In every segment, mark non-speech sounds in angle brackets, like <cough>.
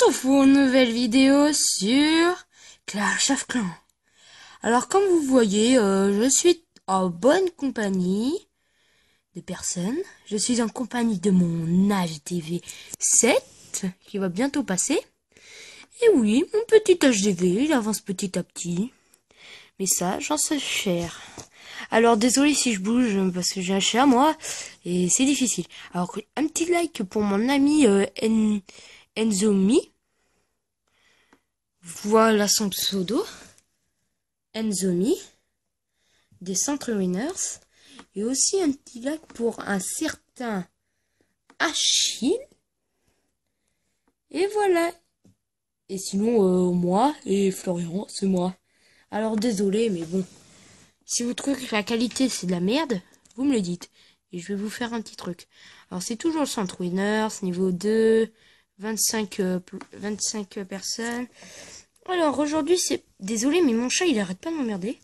retrouve pour une nouvelle vidéo sur Clash of Clans. Alors comme vous voyez, euh, je suis en bonne compagnie de personnes. Je suis en compagnie de mon HDV 7 qui va bientôt passer. Et oui, mon petit HDV, il avance petit à petit. Mais ça, j'en sais cher. Alors désolé si je bouge parce que j'ai un chat moi et c'est difficile. Alors un petit like pour mon ami euh, Enzomi. Voilà son pseudo. Enzomi. Des Centre Winners. Et aussi un petit like pour un certain Achille. Et voilà. Et sinon, euh, moi et Florian, c'est moi. Alors désolé, mais bon. Si vous trouvez que la qualité c'est de la merde, vous me le dites. Et je vais vous faire un petit truc. Alors c'est toujours le centre winners, niveau 2, 25, 25 personnes. Alors aujourd'hui c'est... Désolé mais mon chat il arrête pas de m'emmerder.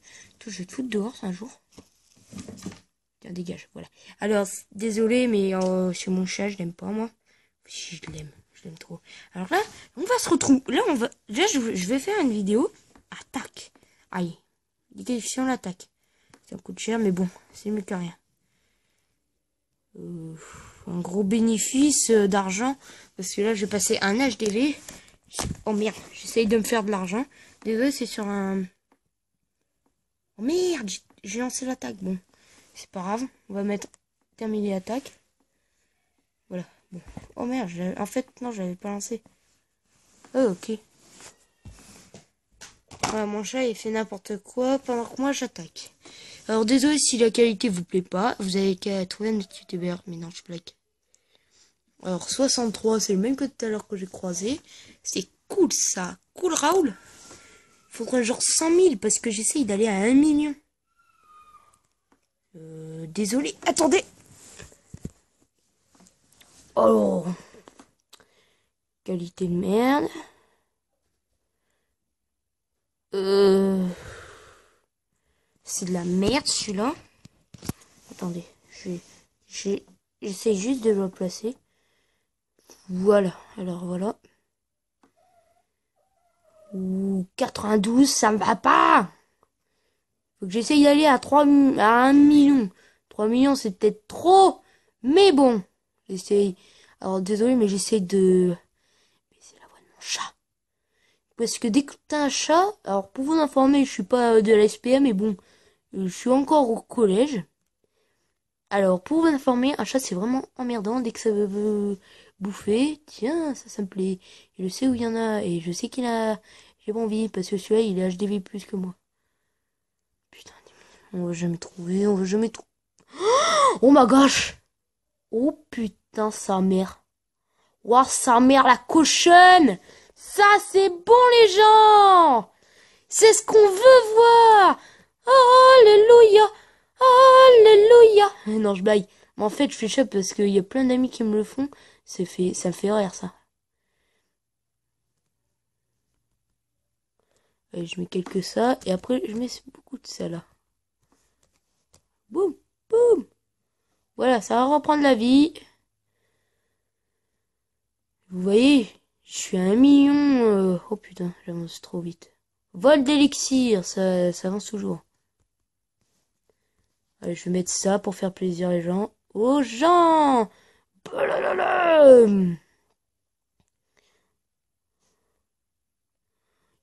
Je vais te dehors un jour. Tiens dégage, voilà. Alors désolé mais euh, c'est mon chat, je l'aime pas moi. Si je l'aime, je l'aime trop. Alors là, on va se retrouver. Là on va... Là je, vais faire une vidéo. Attaque. Aïe. Si on l'attaque. Ça coûte cher mais bon, c'est mieux que rien. Euh, un gros bénéfice euh, d'argent. Parce que là, j'ai passé un HDV. Oh merde, j'essaye de me faire de l'argent. Désolé, c'est sur un... Oh merde, j'ai lancé l'attaque. Bon, c'est pas grave. On va mettre terminer l'attaque. Voilà. Bon. Oh merde, en fait, non, j'avais pas lancé. Oh, ok. Voilà, mon chat, il fait n'importe quoi pendant que moi, j'attaque. Alors désolé si la qualité vous plaît pas, vous avez qu'à trouver un autre youtubeur, mais non je blague. Alors 63 c'est le même que tout à l'heure que j'ai croisé. C'est cool ça, cool Raoul. Faudrait genre 100 000 parce que j'essaye d'aller à 1 million. Euh, désolé, attendez. Oh. Qualité de merde. Euh... C'est de la merde celui-là. Attendez, je j'essaie juste de le placer. Voilà, alors voilà. Ouh, 92, ça me va pas. Faut que j'essaye d'aller à 3 à 1 million. 3 millions, c'est peut-être trop. Mais bon, j'essaye. Alors désolé, mais j'essaye de... Mais c'est la voix de mon chat. Parce que dès que t'as un chat, alors pour vous informer, je suis pas de la SPM, mais bon, je suis encore au collège. Alors, pour vous informer, un chat c'est vraiment emmerdant dès que ça veut bouffer. Tiens, ça, ça me plaît. je sais où il y en a et je sais qu'il a. J'ai pas envie parce que celui-là il est HDV plus que moi. Putain, on va jamais trouver, on va jamais trouver. <gasps> Oh ma gosh! Oh putain, sa mère. Oh, sa mère la cochonne! Ça c'est bon les gens! C'est ce qu'on veut voir! Alléluia Alléluia Non, je blague. Mais en fait, je fais ça parce qu'il y a plein d'amis qui me le font. Ça, fait, ça me fait rire, ça. Allez, je mets quelques ça. Et après, je mets beaucoup de ça, là. Boum Boum Voilà, ça va reprendre la vie. Vous voyez Je suis un million... Euh, oh putain, j'avance trop vite. Vol d'élixir, ça, ça avance toujours. Je vais mettre ça pour faire plaisir les gens. Aux gens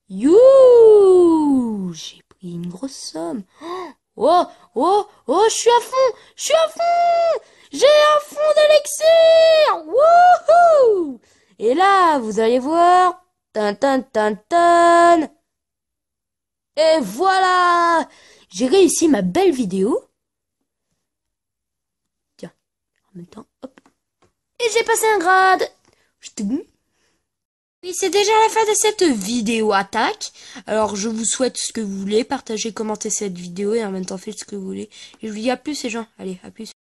You J'ai pris une grosse somme. Oh, oh, oh, je suis à fond Je suis à fond J'ai un fond d'élixir Wouhou Et là, vous allez voir. Tan, tan, tan, tan. Et voilà J'ai réussi ma belle vidéo. Hop. Et j'ai passé un grade. Oui, c'est déjà la fin de cette vidéo attaque. Alors, je vous souhaite ce que vous voulez. Partagez, commentez cette vidéo et en même temps, faites ce que vous voulez. Je vous dis à plus, les gens. Allez, à plus.